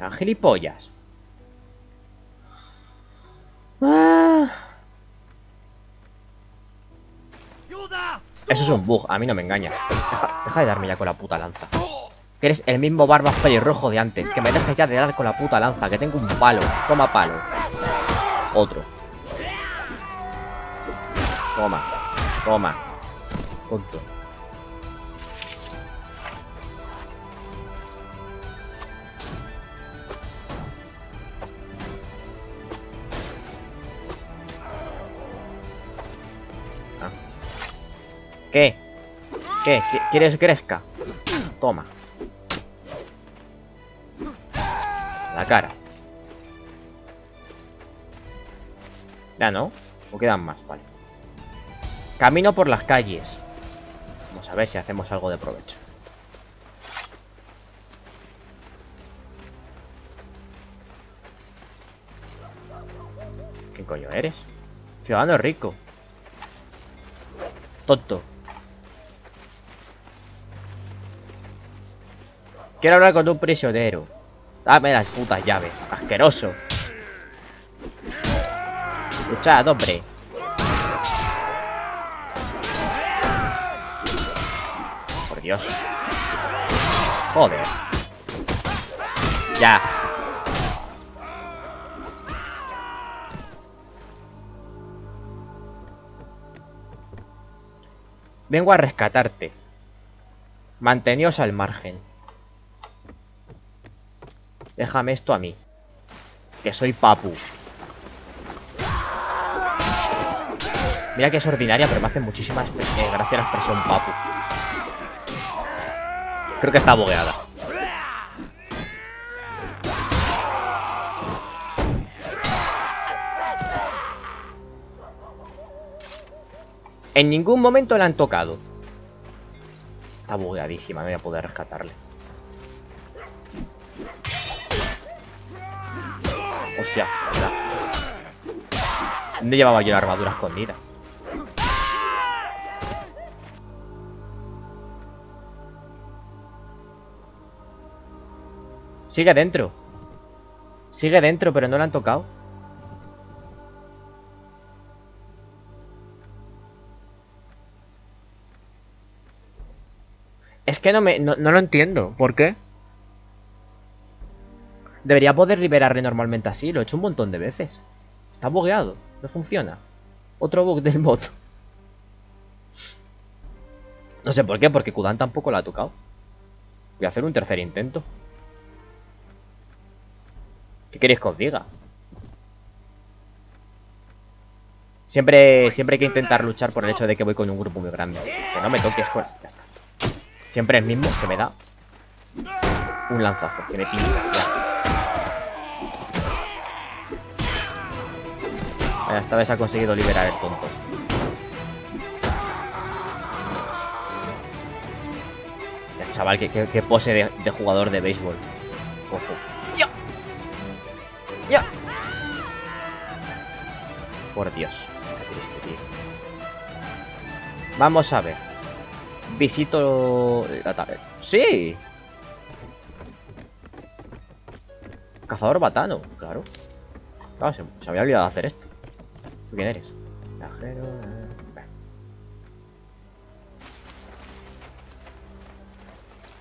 Sean gilipollas. Ah. Eso es un bug, a mí no me engaña. Deja, deja de darme ya con la puta lanza. Que eres el mismo barbas pelirrojo de antes. Que me dejes ya de dar con la puta lanza. Que tengo un palo. Toma palo. Otro. Toma. Toma. Punto. ¿Qué? ¿Qué? ¿Qui- ¿Quieres crezca? Toma. La cara. Ya no. ¿O quedan más? Vale. Camino por las calles. Vamos a ver si hacemos algo de provecho. ¿Qué coño eres? Ciudadano rico. Tonto. Quiero hablar con un prisionero. Dame las putas llaves. Asqueroso. Luchad, hombre. Por Dios. Joder. Ya. Vengo a rescatarte. Manteneos al margen. Déjame esto a mí. Que soy Papu. Mira que es ordinaria, pero me hace muchísima eh, gracia la expresión Papu. Creo que está bugueada. En ningún momento la han tocado. Está bugueadísima, no voy a poder rescatarle. Hostia, ¿verdad? ¿Dónde llevaba yo la armadura escondida? Sigue dentro. Sigue dentro, pero no la han tocado. Es que no me. No, no lo entiendo. ¿Por qué? Debería poder liberarle normalmente así. Lo he hecho un montón de veces. Está bugueado. No funciona. Otro bug del bot. No sé por qué, porque Kudan tampoco la ha tocado. Voy a hacer un tercer intento. ¿Qué queréis que os diga? Siempre, siempre hay que intentar luchar por el hecho de que voy con un grupo muy grande. Que no me toques con... Ya está. Siempre el mismo que me da un lanzazo, que me pincha. Esta vez ha conseguido liberar el tonto este. Ya, chaval, qué, qué- qué pose de, de jugador de béisbol. Ojo. ¡Ya! ¡Ya! Por Dios. Qué triste, tío. Vamos a ver. Visito. ¡Sí! Cazador batano, claro. Claro, se, se había olvidado de hacer esto. ¿Tú quién eres? Viajero. eh, vale.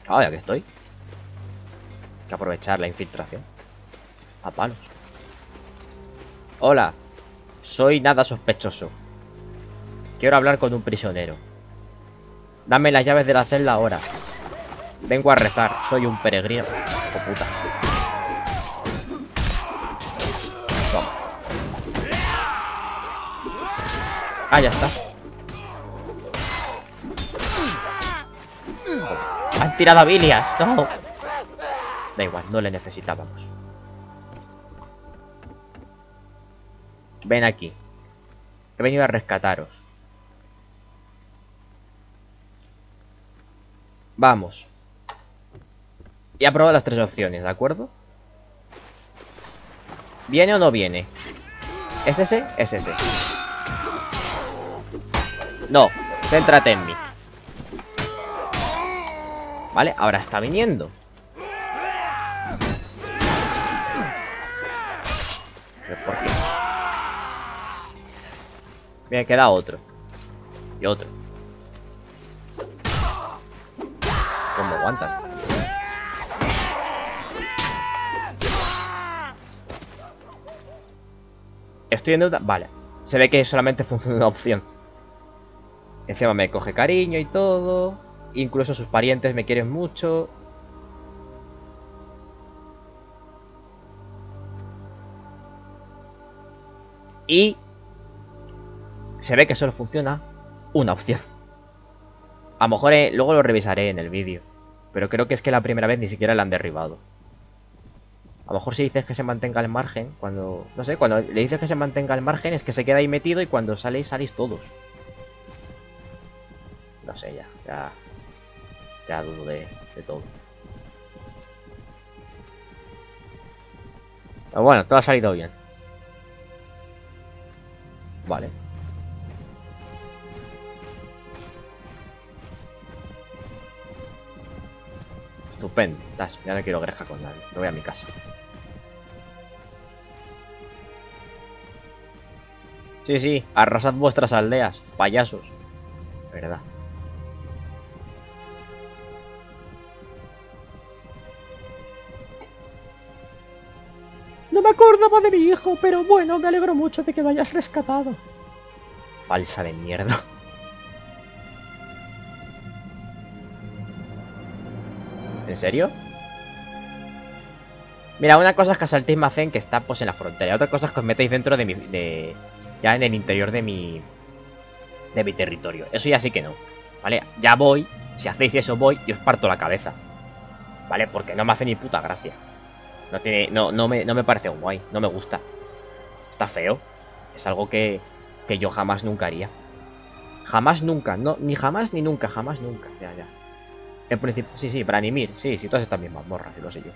Ah, ya que estoy. Hay que aprovechar la infiltración. A palos. Hola. Soy nada sospechoso. Quiero hablar con un prisionero. Dame las llaves de la celda ahora. Vengo a rezar. Soy un peregrino. Hijo puta. Ah, ya está. Han tirado a Bilias. No. Da igual, no le necesitábamos. Ven aquí. He venido a rescataros. Vamos. Y he probado las tres opciones, ¿de acuerdo? ¿Viene o no viene? ¿Es ese? Es ese. No, céntrate en mí. Vale, ahora está viniendo. ¿Pero por qué? Queda otro. Y otro. ¿Cómo aguantan? Estoy en duda. Vale. Se ve que solamente funciona una opción. Encima me coge cariño y todo. Incluso sus parientes me quieren mucho. Y se ve que solo funciona una opción. A lo mejor eh, luego lo revisaré en el vídeo. Pero creo que es que la primera vez ni siquiera la han derribado. A lo mejor si dices que se mantenga al margen, cuando... No sé, cuando le dices que se mantenga al margen es que se queda ahí metido y cuando saléis, salís todos. No sé, ya, ya... Ya dudo de, de todo. Pero bueno, todo ha salido bien. Vale. Estupendo. Ya no quiero greja con nadie. Me voy a mi casa. Sí, sí, arrasad vuestras aldeas, payasos. Verdad. Acordaba de mi hijo, pero bueno, me alegro mucho de que lo hayas rescatado. Falsa de mierda. ¿En serio? Mira, una cosa es que asaltéis Macén, que está pues en la frontera. Y otra cosa es que os metéis dentro de mi... De, ya en el interior de mi... De mi territorio. Eso ya sí que no. ¿Vale? Ya voy. Si hacéis eso voy y os parto la cabeza. ¿Vale? Porque no me hace ni puta gracia. No tiene... No, no, me, no me parece guay. No me gusta. Está feo. Es algo que... Que yo jamás nunca haría. Jamás nunca. No, ni jamás ni nunca. Jamás nunca. Ya, ya. En principio... Sí, sí, Branimir. Sí, sí, todas están bien mazmorras. Y lo sé yo.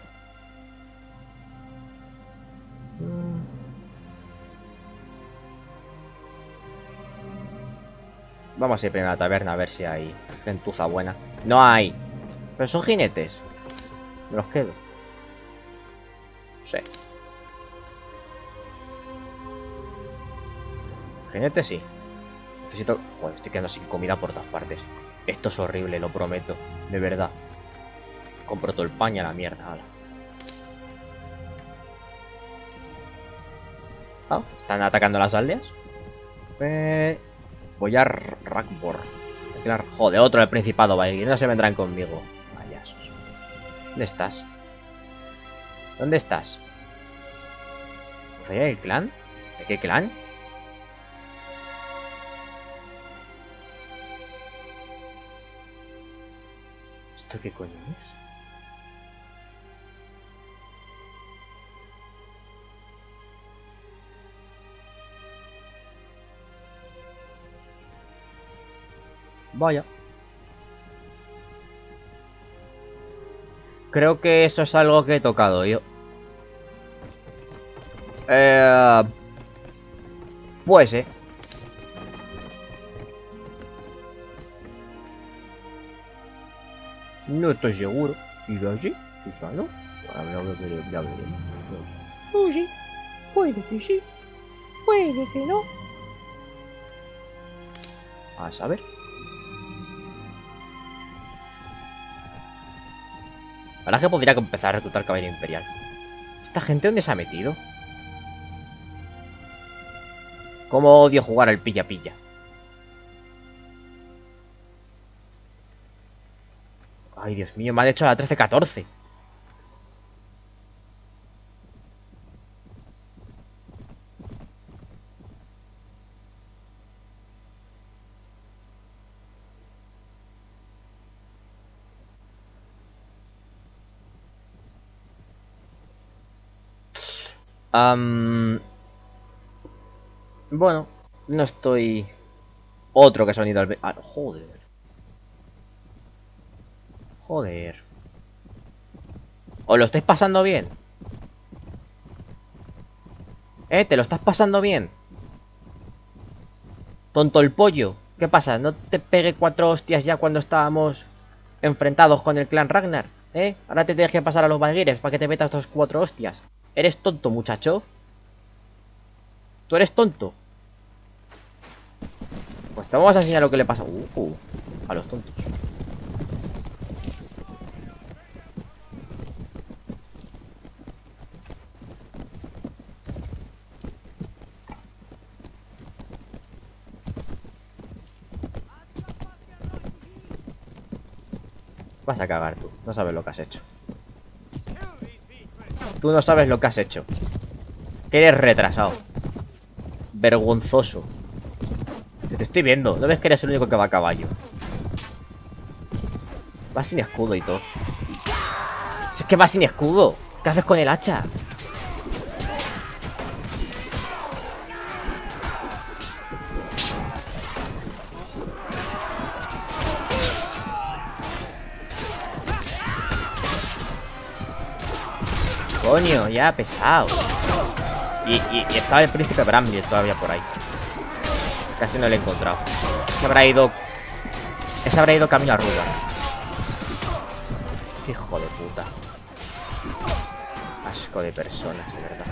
Vamos a ir primero a la taberna a ver si hay gentuza buena. No hay. Pero son jinetes. Me los quedo. Sí. Sí. Necesito... Joder, estoy quedando sin comida por todas partes. Esto es horrible, lo prometo. De verdad. Compro todo el paño a la mierda. Ah, ¿Están atacando las aldeas? Eh... Voy a Rakbor. Joder, otro del Principado, vaya, no se vendrán conmigo. Payasos. ¿Dónde estás? ¿Dónde estás? ¿Hay el clan? ¿De qué clan? ¿Esto qué coño es? Vaya. Creo que eso es algo que he tocado yo. Eh, pues. No estoy seguro. ¿Y así? Quizá no. Ya veremos. Ya veremos. Oye, puede que sí. Puede que no. A saber. Ahora que podría empezar a reclutar caballero imperial. ¿Esta gente dónde se ha metido? ¿Cómo odio jugar al pilla-pilla? Ay, Dios mío, me han hecho la 13-14. Bueno, no estoy... Otro que se ha unido al... Ah, joder. Joder. ¿Os lo estáis pasando bien? ¿Eh? ¿Te lo estás pasando bien? Tonto el pollo. ¿Qué pasa? ¿No te pegué cuatro hostias ya cuando estábamos enfrentados con el clan Ragnar? ¿Eh? Ahora te tienes que pasar a los Valguires para que te metas estos cuatro hostias. ¿Eres tonto, muchacho? ¿Tú eres tonto? Vamos a enseñar lo que le pasa uh, uh, a los tontos. Vas a cagar tú, no sabes lo que has hecho. Tú no sabes lo que has hecho. Que eres retrasado. Vergonzoso. Estoy viendo. ¿No ves que eres el único que va a caballo? Va sin escudo y todo. Si es que va sin escudo. ¿Qué haces con el hacha? Coño, ya, pesado. Y, y, y estaba el príncipe Bramble todavía por ahí. Casi no lo he encontrado. Se habrá ido... Ese habrá ido camino a Ruda. Hijo de puta. Asco de personas, de verdad.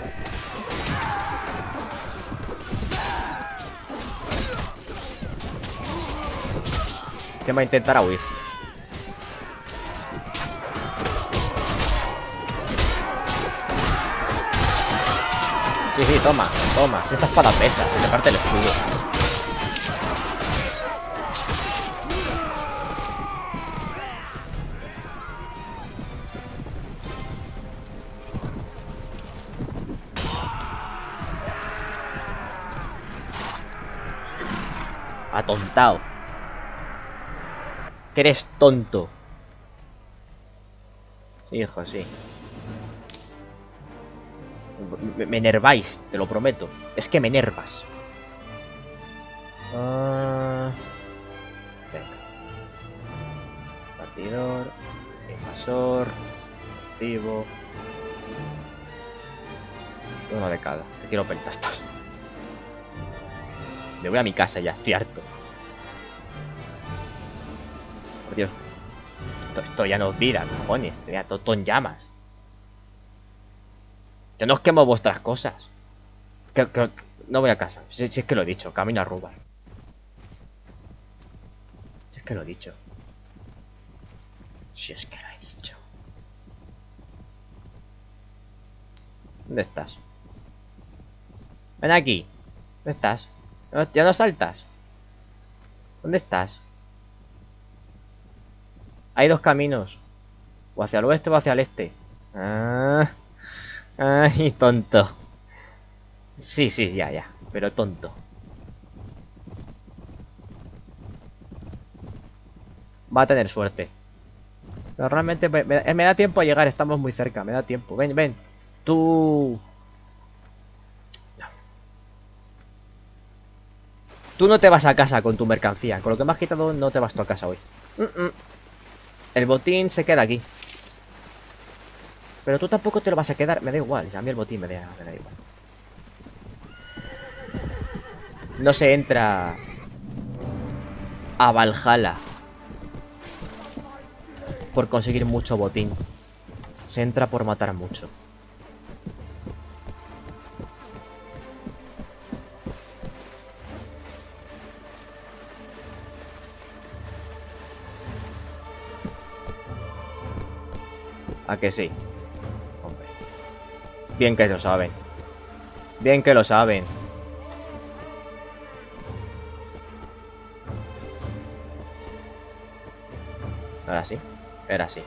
Este va a intentar huir. Sí, sí, toma, toma. Esta espada pesa, se le parte el escudo. Atontado. Que eres tonto. Sí, hijo, sí. Me, me enerváis, te lo prometo. Es que me enervas. Ah, venga. Partidor. Invasor. Activo. Uno de cada. Te quiero pentastas. Me voy a mi casa ya, estoy harto. Dios. Esto, esto ya no es vida, cojones. Estoy ya todo en llamas. Yo no os quemo vuestras cosas. No voy a casa. Si, es que lo he dicho, camino a Rubar. Si es que lo he dicho. Si es que lo he dicho. ¿Dónde estás? Ven aquí. ¿Dónde estás? ¿Ya no saltas? ¿Dónde estás? Hay dos caminos. O hacia el oeste o hacia el este. Ah. Ay, tonto. Sí, sí, ya, ya. Pero tonto. Va a tener suerte. Pero realmente me, me- me da tiempo a llegar. Estamos muy cerca. Me da tiempo. Ven, ven. Tú... Tú no te vas a casa con tu mercancía. Con lo que me has quitado no te vas tú a casa hoy. Mm, mm. El botín se queda aquí. Pero tú tampoco te lo vas a quedar. Me da igual. A mí el botín me da, me da igual. No se entra a Valhalla por conseguir mucho botín. Se entra por matar mucho. ¿A que sí? Bien que lo saben. Bien que lo saben. Ahora sí. Era así.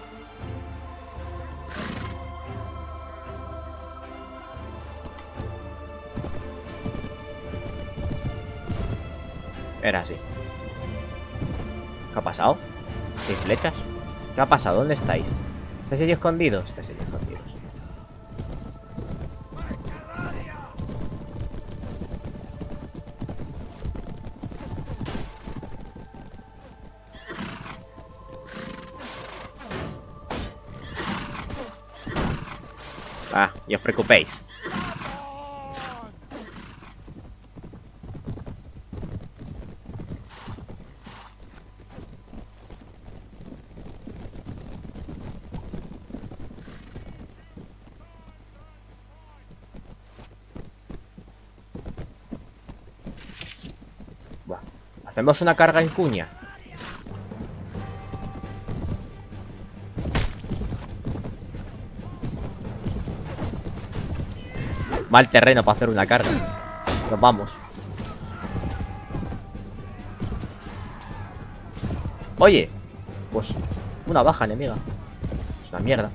Era así. ¿Qué ha pasado? ¿Sin flechas? ¿Qué ha pasado? ¿Dónde estáis? ¿Estáis allí escondidos? Estáis allí escondidos. Ah, y os preocupéis. Hacemos una carga en cuña. Mal terreno para hacer una carga. Nos vamos. Oye, pues una baja enemiga. Es una mierda.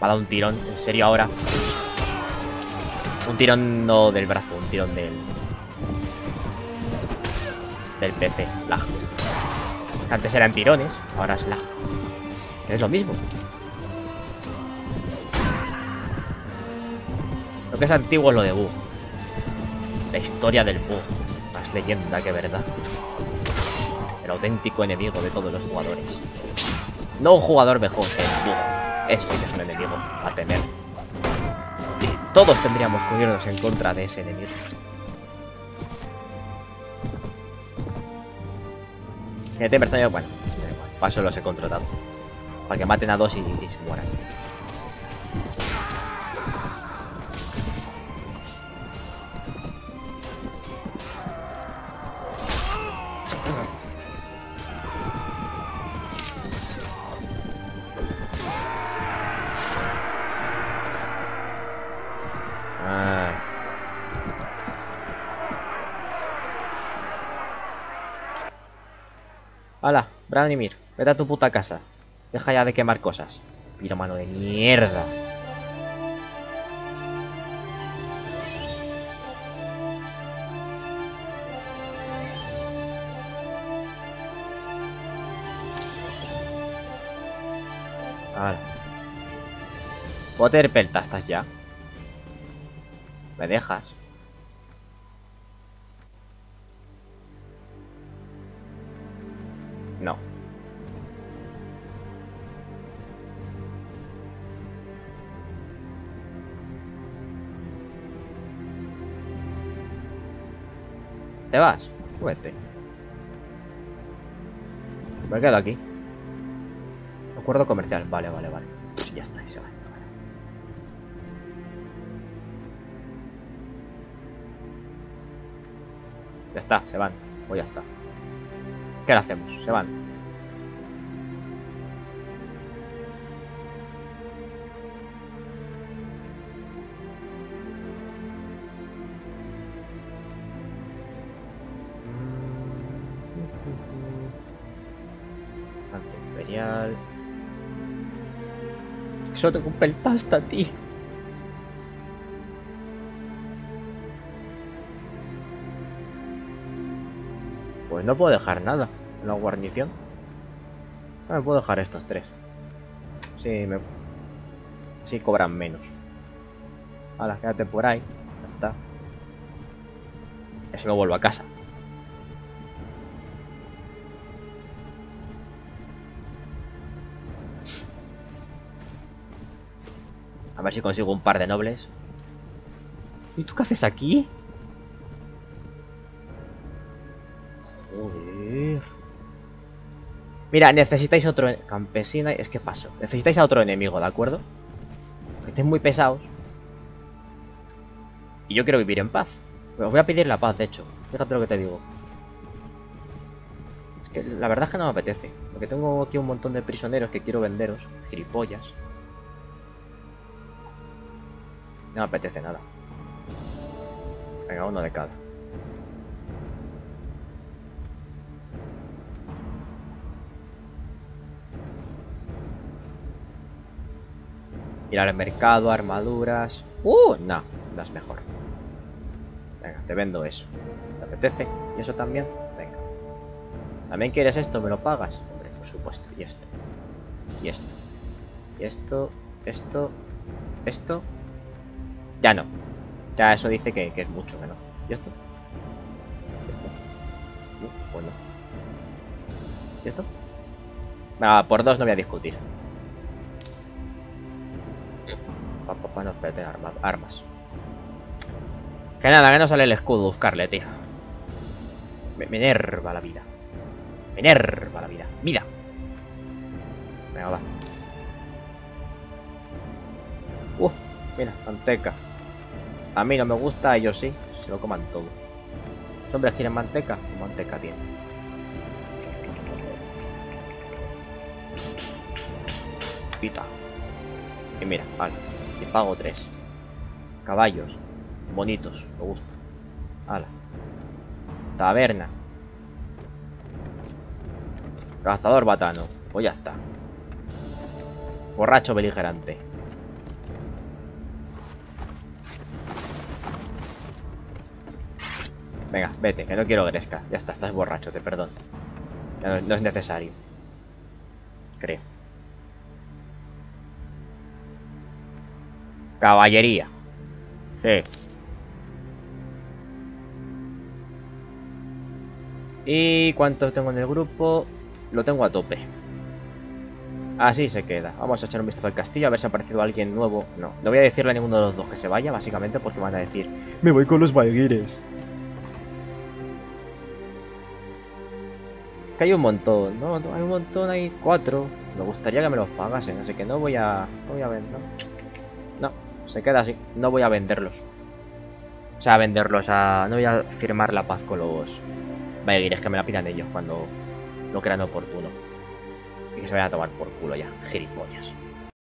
Me ha dado un tirón, en serio ahora. Un tirón no del brazo, un tirón del... Del PC, lag. Antes eran tirones, ahora es lag. Es lo mismo. Lo que es antiguo es lo de bug. La historia del bug. Más leyenda que verdad. El auténtico enemigo de todos los jugadores. No un jugador mejor que el bug. Eso que es un enemigo a temer. Todos tendríamos que unirnos en contra de ese enemigo. Fíjate, personaje, bueno, eso los he contratado. Para que maten a dos y, y se mueran. Hala, Branimir, vete a tu puta casa. Deja ya de quemar cosas. mano de mierda. Hala. ¿Puedo tener peltastas ya? ¿Me dejas? ¿Te vas? Vete. Me quedo aquí. Acuerdo comercial. Vale, vale, vale. Ya está, ahí se va. Ya está, se van. O ya está. ¿Qué le hacemos? Se van. Solo tengo un pelpasta, tío. Pues no puedo dejar nada la guarnición. No me puedo dejar estos tres. Sí, me... Sí cobran menos. Hala, quédate por ahí. Ya está. Y así me vuelvo a casa. A ver si consigo un par de nobles. ¿Y tú qué haces aquí? Joder. Mira, necesitáis otro campesina. Es que paso. Necesitáis a otro enemigo, ¿de acuerdo? Que estén muy pesados. Y yo quiero vivir en paz. Os voy a pedir la paz, de hecho. Fíjate lo que te digo. Es que la verdad es que no me apetece. Porque tengo aquí un montón de prisioneros que quiero venderos. Gilipollas. No me apetece nada. Venga, uno de cada. Ir al mercado, armaduras. ¡Uh! No, es mejor. Venga, te vendo eso. ¿Te apetece? ¿Y eso también? Venga. ¿También quieres esto? ¿Me lo pagas? Hombre, por supuesto. Y esto. Y esto. Y esto. Esto. Esto. Ya no. Ya eso dice que, es mucho menos. ¿Y esto? ¿Y esto? Uh, pues no. ¿Y esto? Ah, por dos no voy a discutir. Copa no, espérate, arma- armas. Que nada, que no sale el escudo buscarle, tío. Me, me enerva la vida. Me enerva la vida. ¡Vida! Venga, va. Uh, mira, manteca. A mí no me gusta, ellos sí. Se lo coman todo. ¿Los hombres quieren manteca? Pues Manteca tienen. Pita. Y mira, vale. Y pago tres. Caballos. Bonitos. Me gusta. Hala. Taberna. Cazador batano. Pues ya está. Borracho beligerante. Venga, vete, que no quiero Gresca. Ya está, estás borracho, te no, no es necesario. Creo. Caballería. Sí. ¿Y cuántos tengo en el grupo? Lo tengo a tope. Así se queda. Vamos a echar un vistazo al castillo a ver si ha aparecido alguien nuevo. No, no voy a decirle a ninguno de los dos que se vaya, básicamente porque van a decir Me voy con los Valguires. Que hay un montón, ¿no? Hay un montón, hay cuatro. Me gustaría que me los pagasen, así que no voy a. No voy a vender. No, se queda así. No voy a venderlos. O sea, a venderlos a. No voy a firmar la paz con los. Valguires que me la pidan ellos cuando lo crean oportuno. Y que se vayan a tomar por culo ya, gilipollas.